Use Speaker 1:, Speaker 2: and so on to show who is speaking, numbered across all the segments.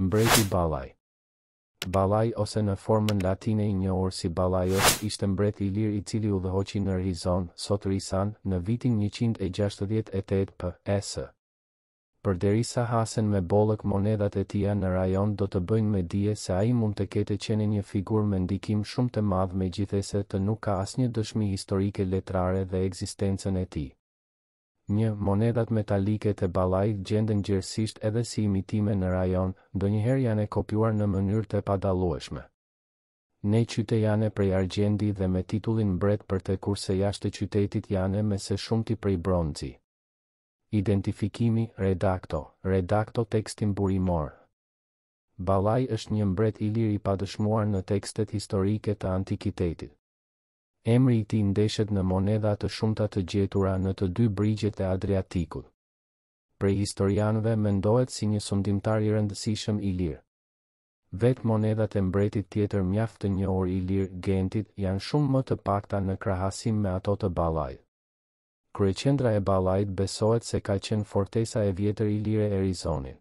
Speaker 1: Mbreti Ballai. Ballai ose në formën latine i njohur si Ballaios ishte mbret ilir i cili udhëhoqi në Rhizon, sot Risan, në vitin njëqind e gjashtëdhjetë e tetë PS. Përderisa hasen me bollëk monedhat e tija në rajon do të bëjnë me dije se ai mund të ketë qenë një figurë me ndikim shumë të madh megjithëse të nuk ka asnjë dëshmi historike letrare për ekzistencën e tij. Një, Monedat metalike të Ballait gjenden gjerësisht edhe si imitime në rajon, ndonjëherë janë kopjuar në mënyrë të padallueshme. Në qytet janë prej argjendi dhe me titullin mbret për të kurse jashtë qytetit janë më së shumti prej bronzi. Identifikimi, Redakto, Redakto Tekstin burimor, Ballai është një mbret ilir i padëshmuar në tekstet historike të antikitetit. Emri i tij ndeshet në monedha të shumta të gjetura në të dy brigjet e Adriatikut. Prej historianëve mendohet si një sundimtar i rëndësishëm ilir. Vetë monedhat e mbretit tjetër mjaft të njohur ilir, Gentit, janë shumë më të pakta në krahasim me ato të Ballait. Kryeqendra e Ballait besohet se ka qenë fortesa e vjetër ilire e Rizonit.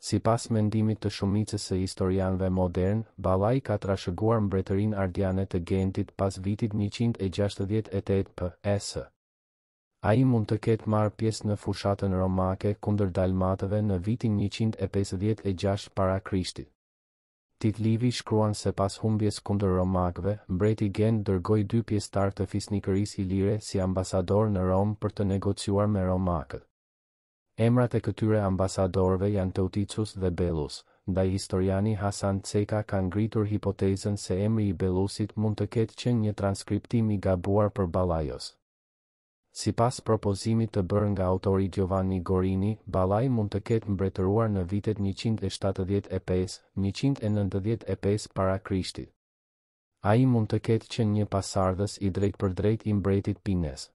Speaker 1: Sipas mendimit të shumicës së historianëve modernë, Ballai ka trashëguar mbretërinë ardiane të Gentit pas vitit njëqind e gjashtëdhjetë e tetë PES. Ai mund të ketë marrë pjesë në fushatën romake kundër dalmatëve në vitin njëqind e pesëdhjetë e gjashtë para Krishtit. Tit Livi shkruan se pas humbjes kundër romakëve, mbreti Gent dërgoi dy pjesëtarë të fisnikërisë ilire si ambasadorë në Romë për të negociuar me romakët. Emrat e këtyre ambasadorëve janë Teuticus dhe Bellus, ndaj historiani Hasan Ceka ka ngritur hipotezën se emri i Bellusit mund të ketë qenë një transkriptim i gabuar për Ballaios. Sipas propozimit të bërë nga autori Giovanni Gorini, Ballai mund të ketë mbretëruar në vitet njëqind e shtatëdhjetë e pesë, njëqind e nëntëdhjetë e pesë para Krishtit. Ai mund të ketë qenë një pasardhës i drejtpërdrejtë i mbretit Pinnes.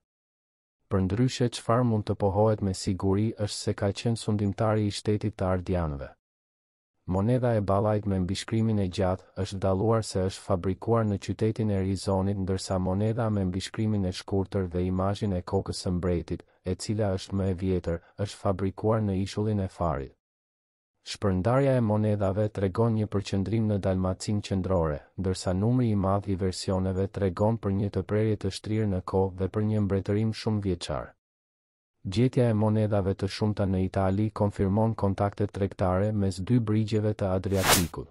Speaker 1: Përndryshe çfarë mund të pohohet me siguri është se ka qenë sundimtari i shtetit të Ardianëve. Monedha e Ballait me mbishkrimin e gjatë është dalluar se është fabrikuar në qytetin e Rizonit ndërsa monedha me mbishkrimin e shkurtër dhe imazhin e kokës së mbretit, e cila është më e vjetër, është fabrikuar në ishullin e Farit. Shpërndarja e monedhave tregon një përqendrim në Dalmacinë qendrore, ndërsa numri i madh i versioneve tregon për një të prerje të shtrirë në kohë dhe për një mbretërim shumëvjeçar. Gjetja e monedhave të shumta në Itali konfirmon kontaktet tregtare mes dy brigjeve të Adriatikut.